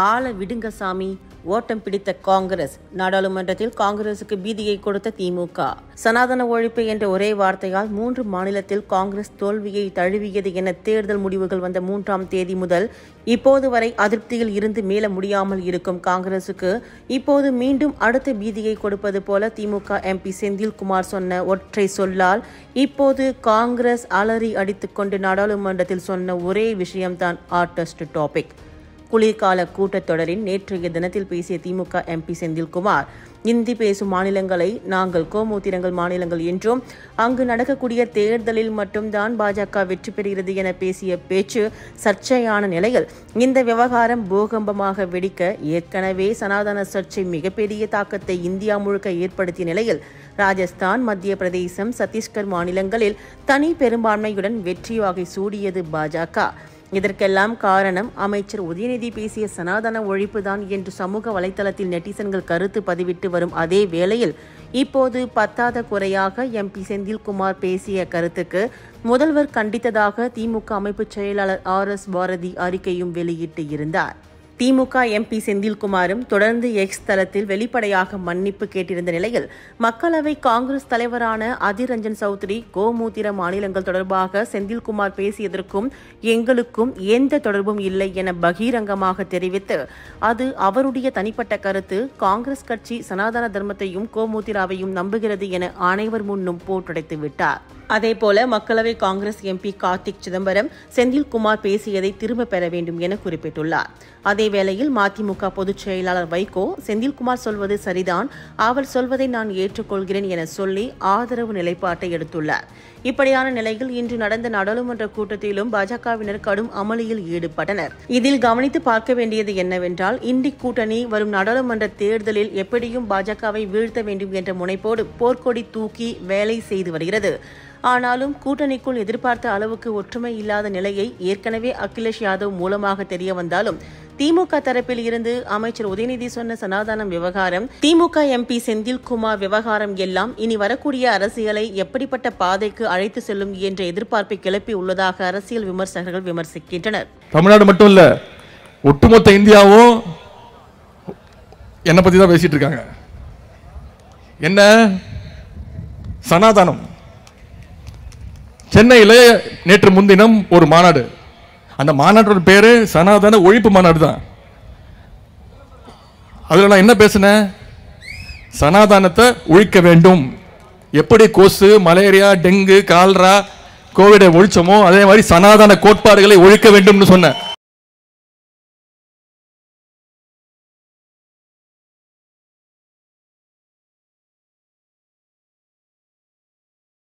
ஆளை விடுங்க சாமி. ஓட்டம் பிடித்த காங்கிரஸ். நாடாளுமன்றத்தில் காங்கிரசுக்கு பீதியை கொடுத்த திமுக. சனாதன ஒழிப்பு என்ற ஒரே வார்த்தையால் மூன்று மாநிலத்தில் காங்கிரஸ் தோல்வியை தழுவியது என தேர்தல் முடிவுகள் வந்த மூன்றாம் தேதி முதல் இப்போது வரை அதிருப்தியில் இருந்து மீள முடியாமல் இருக்கும் காங்கிரசுக்கு இப்போது மீண்டும் அடுத்த பீதியை கொடுப்பது போல திமுக எம்பி செந்தில்குமார் சொன்ன ஒற்றை சொல்லால் இப்போது காங்கிரஸ் அலறி அடித்துக்கொண்டு நாடாளுமன்றத்தில் சொன்ன ஒரே விஷயம்தான் ஆர்டஸ்ட் டாபிக் குளிர்கால கூட்டத்தொடரின் நேற்றைய தினத்தில் பேசிய திமுக எம்பி செந்தில்குமார் இந்தி பேசும் மாநிலங்களை நாங்கள் கோமூத்திரங்கள் மாநிலங்கள் என்றும் அங்கு நடக்கக்கூடிய தேர்தலில் மட்டும்தான் பாஜக வெற்றி பெறுகிறது என பேசிய பேச்சு சர்ச்சையான நிலையில் இந்த விவகாரம் பூகம்பமாக வெடிக்க ஏற்கனவே சனாதன சர்ச்சை மிகப்பெரிய தாக்கத்தை இந்தியா முழுக்க ஏற்படுத்திய நிலையில் ராஜஸ்தான் மத்திய பிரதேசம் சத்தீஸ்கர் மாநிலங்களில் தனி பெரும்பான்மையுடன் வெற்றி வாகை சூடியது பாஜக. இதற்கெல்லாம் காரணம் அமைச்சர் உதயநிதி பேசிய சனாதன ஒழிப்புதான் என்று சமூக வலைதளத்தில் நெட்டிசன்கள் கருத்து பதிவிட்டு வரும் அதே வேளையில் இப்போது பத்தாத குறையாக எம்பி செந்தில்குமார் பேசிய கருத்துக்கு முதல்வர் கண்டித்ததாக திமுக அமைப்பு செயலாளர் ஆர் எஸ் பாரதி அறிக்கையும் வெளியிட்டு இருந்தார். திமுக எம்பி செந்தில்குமாரும் தொடர்ந்து எக்ஸ் தளத்தில் வெளிப்படையாக மன்னிப்பு கேட்டிருந்த நிலையில் மக்களவை காங்கிரஸ் தலைவரான அதிர் ரஞ்சன் சௌத்ரி கோமூத்திர மாநிலங்கள் தொடர்பாக செந்தில்குமார் பேசியதற்கும் எங்களுக்கும் எந்த தொடர்பும் இல்லை என பகிரங்கமாக தெரிவித்து அது அவருடைய தனிப்பட்ட கருத்து காங்கிரஸ் கட்சி சனாதன தர்மத்தையும் கோமூத்திராவையும் நம்புகிறது என அனைவர் முன்னும் போட்டுடைத்து விட்டார். அதேபோல மக்களவை காங்கிரஸ் எம்பி கார்த்திக் சிதம்பரம் செந்தில்குமார் பேசியதை திரும்ப பெற வேண்டும் என குறிப்பிட்டுள்ளார். அதேவேளையில் மதிமுக பொதுச் செயலாளர் வைகோ செந்தில்குமார் சொல்வது சரிதான் அவர் சொல்வதை நான் ஏற்றுக்கொள்கிறேன் என சொல்லி ஆதரவு நிலைப்பாட்டை எடுத்துள்ளார். இப்படியான நிலையில் இன்று நடந்த நாடாளுமன்ற கூட்டத்திலும் பாஜகவினர் கடும் அமளியில் ஈடுபட்டனர். இதில் கவனித்து பார்க்க வேண்டியது என்னவென்றால் இந்தி கூட்டணி வரும் நாடாளுமன்ற தேர்தலில் எப்படியும் பாஜகவை வீழ்த்த வேண்டும் என்ற முனைப்போடு போர்க்கொடி தூக்கி வேலை செய்து வருகிறது. ஆனாலும் கூட்டணிக்குள் எதிர்பார்த்த அளவுக்கு ஒற்றுமை இல்லாத நிலையை ஏற்கனவே அகிலேஷ் யாதவ் மூலமாக தெரிய வந்தாலும் திமுக தரப்பில் இருந்து அமைச்சர் உதயநிதி சொன்ன சனாதனம் விவகாரம் திமுக எம்பி செந்தில்குமார் விவகாரம் எல்லாம் இனி வரக்கூடிய அரசியலை எப்படிப்பட்ட பாதைக்கு அழைத்து செல்லும் என்ற எதிர்பார்ப்பை கிளப்பி உள்ளதாக அரசியல் விமர்சகர்கள் விமர்சிக்கின்றனர். தமிழ்நாடு மட்டும் இல்ல ஒட்டுமொத்த இந்தியாவும் என்னை பத்தி தான் பேசிட்டு இருக்காங்க. என்ன? சனாதனம். சென்னையில் நேற்று முன்தினம் ஒரு மாநாடு. அந்த மாநாட்டோட பேரு சனாதன ஒழிப்பு மாநாடு தான். அதில் நான் என்ன பேசினேன்? சனாதானத்தை ஒழிக்க வேண்டும். எப்படி கொசு மலேரியா டெங்கு கால்ரா கோவிடை ஒழிச்சோமோ அதே மாதிரி சனாதன கோட்பாடுகளை ஒழிக்க வேண்டும்னு சொன்னேன்.